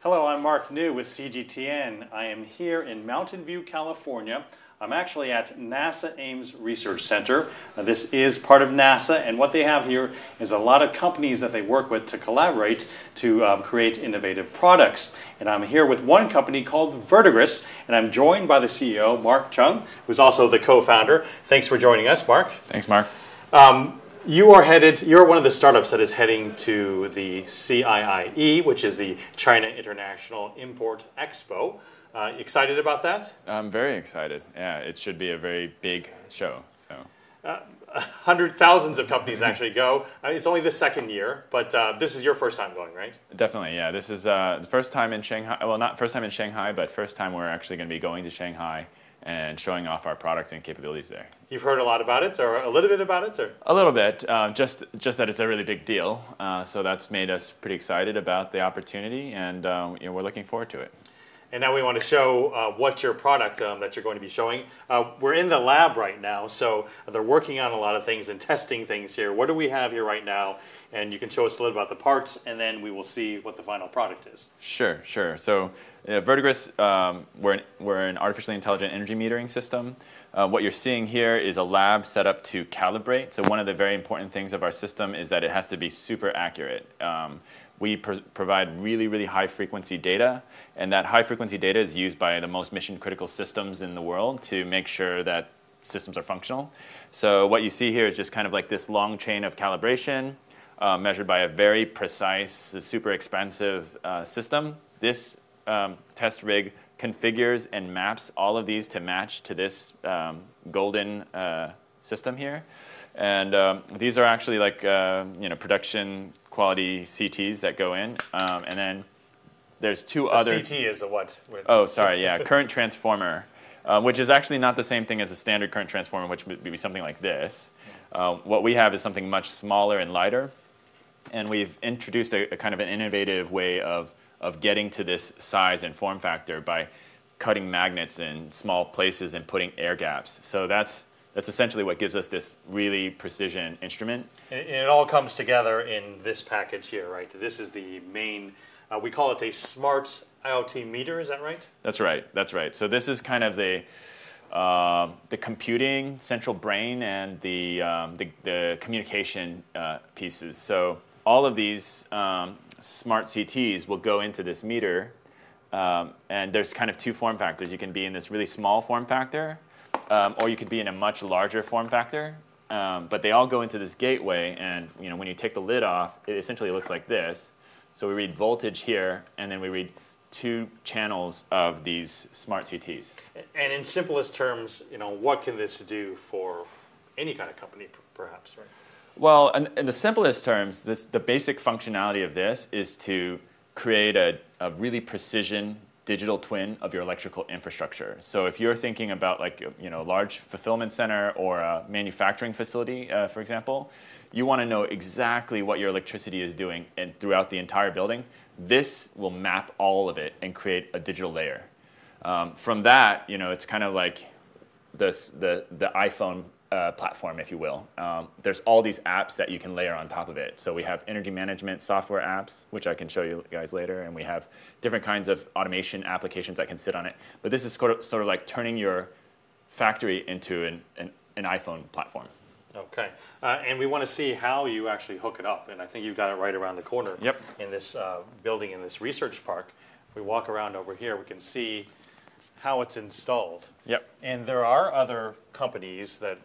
Hello, I'm Mark Niu with CGTN. I am here in Mountain View, California. I'm actually at NASA Ames Research Center. Uh, this is part of NASA, and what they have here is a lot of companies that they work with to collaborate to um, create innovative products. And I'm here with one company called Verdigris, and I'm joined by the CEO, Mark Chung, who's also the co founder. Thanks for joining us, Mark. Thanks, Mark. Um, you are headed, you're one of the startups that is heading to the CIIE, which is the China International Import Expo. Uh, excited about that? I'm very excited. Yeah, it should be a very big show. So. Uh, hundred thousands of companies actually go. It's only the second year, but uh, this is your first time going, right? Definitely, yeah. This is uh, the first time in Shanghai. Well, not first time in Shanghai, but first time we're actually going to be going to Shanghai and showing off our products and capabilities there. You've heard a lot about it, or a little bit about it, or a little bit. Uh, just just that it's a really big deal. Uh, so that's made us pretty excited about the opportunity, and uh, you know, we're looking forward to it. And now we want to show uh, what your product um, that you're going to be showing. Uh, we're in the lab right now, so they're working on a lot of things and testing things here. What do we have here right now? And you can show us a little about the parts, and then we will see what the final product is. Sure, sure. So uh, Verdigris, um, we're, an, we're an artificially intelligent energy metering system. Uh, what you're seeing here is a lab set up to calibrate. So one of the very important things of our system is that it has to be super accurate. Um, we pr provide really, really high frequency data, and that high frequency data is used by the most mission critical systems in the world to make sure that systems are functional. So what you see here is just kind of like this long chain of calibration uh, measured by a very precise, super expensive uh, system. This um, test rig configures and maps all of these to match to this um, golden uh, system here. And um, these are actually like uh, you know production quality CTs that go in, um, and then there's two other. CT is a what? Oh, sorry, yeah, current transformer, uh, which is actually not the same thing as a standard current transformer, which would be something like this. Uh, what we have is something much smaller and lighter, and we've introduced a, a kind of an innovative way of of getting to this size and form factor by cutting magnets in small places and putting air gaps. So that's that's essentially what gives us this really precision instrument. And it all comes together in this package here, right? This is the main, uh, we call it a smart IoT meter, is that right? That's right, that's right. So this is kind of the, uh, the computing central brain and the, um, the, the, communication uh, pieces. So all of these um, smart CTs will go into this meter um, and there's kind of two form factors. You can be in this really small form factor um, or you could be in a much larger form factor. Um, but they all go into this gateway, and you know when you take the lid off, it essentially looks like this. So we read voltage here, and then we read two channels of these smart CTs. And in simplest terms, you know, what can this do for any kind of company, perhaps, right? Well, in, in the simplest terms, this, the basic functionality of this is to create a, a really precision digital twin of your electrical infrastructure. So if you're thinking about like you know a large fulfillment center or a manufacturing facility, uh, for example, you want to know exactly what your electricity is doing and throughout the entire building. This will map all of it and create a digital layer. Um, from that, you know, it's kind of like this, the the iPhone uh, platform, if you will. Um, there's all these apps that you can layer on top of it. So we have energy management software apps, which I can show you guys later, and we have different kinds of automation applications that can sit on it. But this is sort of, sort of like turning your factory into an, an, an iPhone platform. Okay, uh, and we want to see how you actually hook it up, and I think you've got it right around the corner yep. in this uh, building in this research park. We walk around over here, we can see how it's installed. Yep. And there are other companies that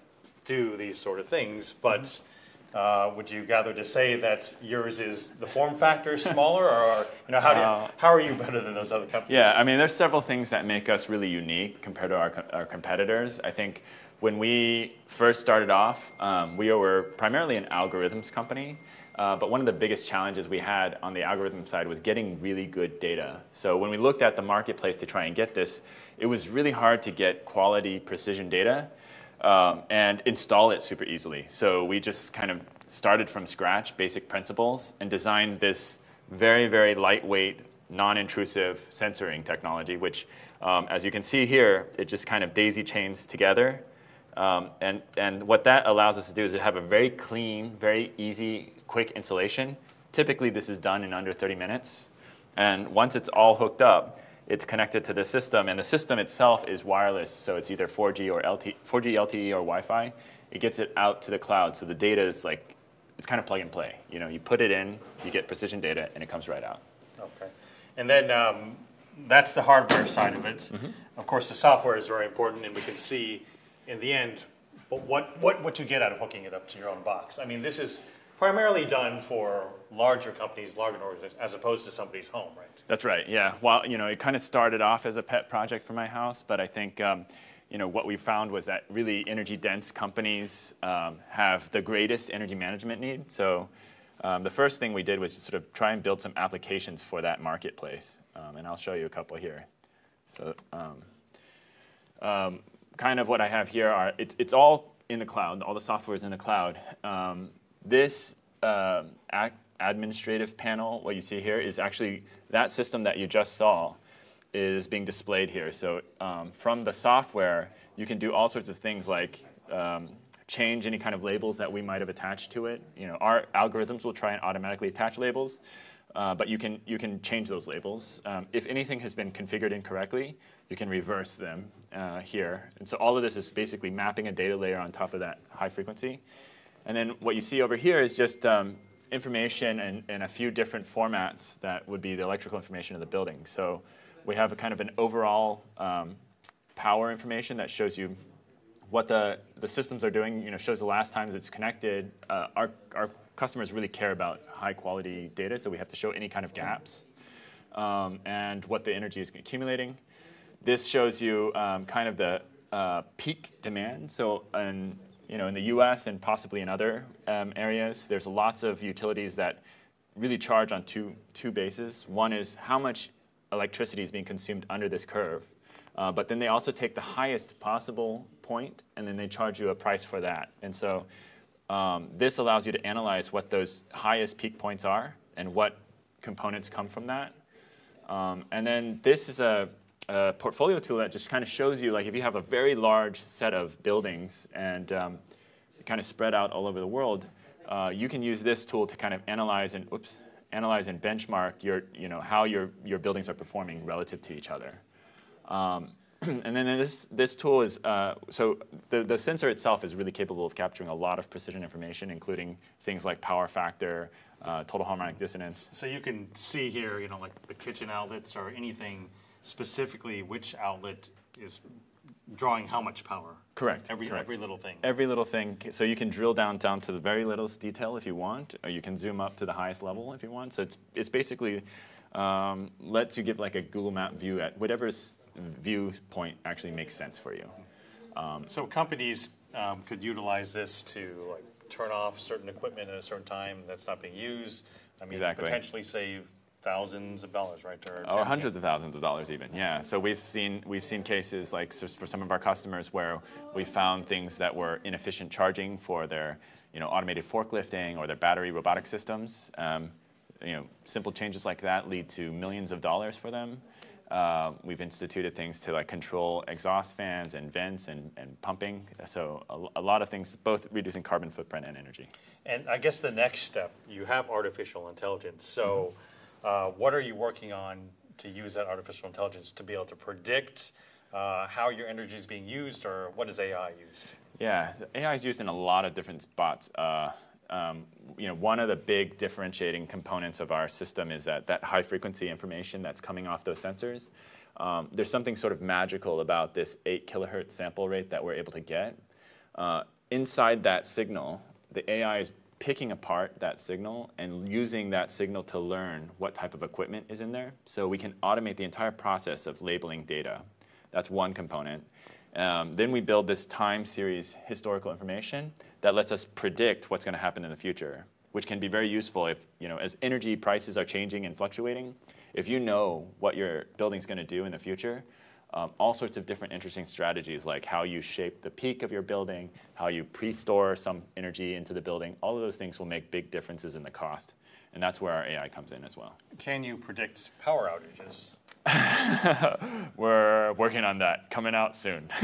do these sort of things, but mm-hmm. uh, would you gather to say that yours is the form factor smaller, or you know, how, do you, how are you better than those other companies? Yeah, I mean, there's several things that make us really unique compared to our, our competitors. I think when we first started off, um, we were primarily an algorithms company. Uh, but one of the biggest challenges we had on the algorithm side was getting really good data. So when we looked at the marketplace to try and get this, it was really hard to get quality precision data um, and install it super easily. So we just kind of started from scratch, basic principles, and designed this very, very lightweight, non-intrusive sensoring technology, which, um, as you can see here, it just kind of daisy chains together. Um, and, and what that allows us to do is to have a very clean, very easy, quick installation. Typically, this is done in under 30 minutes. And once it's all hooked up, it's connected to the system, and the system itself is wireless, so it's either 4G or LTE, 4G LTE or Wi-Fi. It gets it out to the cloud, so the data is like it's kind of plug and play. You know, you put it in, you get precision data, and it comes right out. Okay. And then um, that's the hardware side of it. Mm-hmm. Of course, the software is very important, and we can see in the end what, what, what you get out of hooking it up to your own box. I mean, this is primarily done for larger companies, larger organizations, as opposed to somebody's home, right? That's right. Yeah. Well, you know, it kind of started off as a pet project for my house, but I think. Um, you know, what we found was that really energy dense companies um, have the greatest energy management need. So um, the first thing we did was just sort of try and build some applications for that marketplace. Um, and I'll show you a couple here. So um, um, kind of what I have here are, it's, it's all in the cloud. All the software is in the cloud. Um, this uh, administrative panel, what you see here, is actually that system that you just saw is being displayed here. So um, from the software, you can do all sorts of things like um, change any kind of labels that we might have attached to it. You know, our algorithms will try and automatically attach labels, uh, but you can, you can change those labels. Um, if anything has been configured incorrectly, you can reverse them uh, here. And so all of this is basically mapping a data layer on top of that high frequency. And then what you see over here is just um, information in, in a few different formats that would be the electrical information of the building. So we have a kind of an overall um, power information that shows you what the, the systems are doing, you know, shows the last times it's connected. Uh, our, our customers really care about high quality data, so we have to show any kind of gaps um, and what the energy is accumulating. This shows you um, kind of the uh, peak demand. So in, you know, in the US and possibly in other um, areas, there's lots of utilities that really charge on two, two bases. One is how much electricity is being consumed under this curve. Uh, but then they also take the highest possible point, and then they charge you a price for that. And so um, this allows you to analyze what those highest peak points are and what components come from that. Um, and then this is a, a, portfolio tool that just kind of shows you, like if you have a very large set of buildings and um, kind of spread out all over the world, uh, you can use this tool to kind of analyze and, oops, analyze and benchmark your, you know, how your, your buildings are performing relative to each other. Um, and then this, this tool is, uh, so the, the sensor itself is really capable of capturing a lot of precision information, including things like power factor, uh, total harmonic dissonance. So you can see here, you know, like the kitchen outlets or anything specifically which outlet is drawing how much power. Correct. Every, correct. every little thing. Every little thing. So you can drill down down to the very littlest detail if you want, or you can zoom up to the highest level if you want. So it's it's basically um, lets you give like a Google Map view at whatever viewpoint actually makes sense for you. Um, so companies um, could utilize this to like turn off certain equipment at a certain time that's not being used. I mean, exactly. potentially save thousands of dollars, right? Or, or hundreds of thousands of dollars even. Yeah. So we've seen we've seen cases like for some of our customers where we found things that were inefficient charging for their you know automated forklifting or their battery robotic systems. Um, you know, simple changes like that lead to millions of dollars for them. Uh, we've instituted things to like control exhaust fans and vents and, and pumping. So a, a lot of things, both reducing carbon footprint and energy. And I guess the next step, you have artificial intelligence. So. Mm -hmm uh, what are you working on to use that artificial intelligence to be able to predict uh, how your energy is being used, or what is AI used? Yeah, AI is used in a lot of different spots. Um, you know, one of the big differentiating components of our system is that that high frequency information that's coming off those sensors. Um, there's something sort of magical about this 8 kilohertz sample rate that we're able to get. Uh, inside that signal, the AI is picking apart that signal and using that signal to learn what type of equipment is in there. So we can automate the entire process of labeling data. That's one component. Um, then we build this time series historical information that lets us predict what's going to happen in the future, which can be very useful if, you know, as energy prices are changing and fluctuating, if you know what your building's going to do in the future, um, all sorts of different interesting strategies like how you shape the peak of your building, how you pre-store some energy into the building. All of those things will make big differences in the cost. And that's where our AI comes in as well. Can you predict power outages? We're working on that, coming out soon.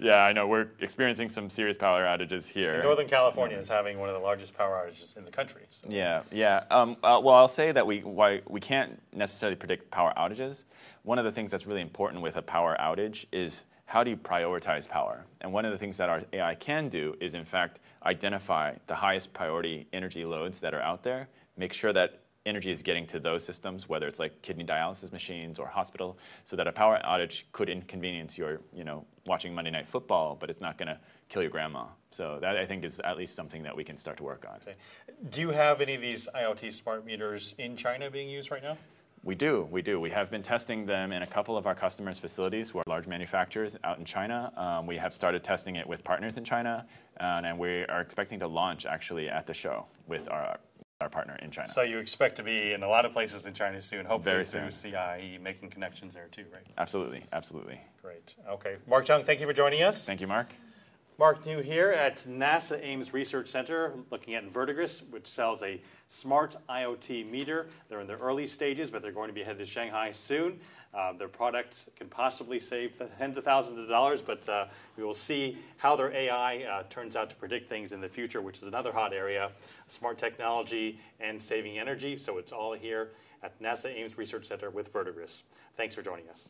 yeah, I know we're experiencing some serious power outages here. Northern California is having one of the largest power outages in the country. so- Yeah, yeah. Um, uh, well, I'll say that we why we can't necessarily predict power outages. One of the things that's really important with a power outage is how do you prioritize power? And one of the things that our AI can do is, in fact, identify the highest priority energy loads that are out there, make sure that energy is getting to those systems, whether it's like kidney dialysis machines or hospital, so that a power outage could inconvenience your, you know, watching Monday Night Football, but it's not going to kill your grandma. So that I think is at least something that we can start to work on. Okay. Do you have any of these IoT smart meters in China being used right now? We do, we do. We have been testing them in a couple of our customers' facilities who are large manufacturers out in China. Um, we have started testing it with partners in China, and, and we are expecting to launch actually at the show with our, our partner in China. So you expect to be in a lot of places in China soon, hopefully Very through. CIIE, making connections there too, right? absolutely, absolutely. Great. Okay. Mark Chung, thank you for joining us. Thank you, Mark. Mark Niu here at NASA Ames Research Center, looking at Verdigris, which sells a smart IoT meter. They're in the early stages, but they're going to be headed to Shanghai soon. Uh, their product can possibly save tens of thousands of dollars, but uh, we will see how their AI uh, turns out to predict things in the future, which is another hot area, smart technology and saving energy. So it's all here at NASA Ames Research Center with Verdigris. Thanks for joining us.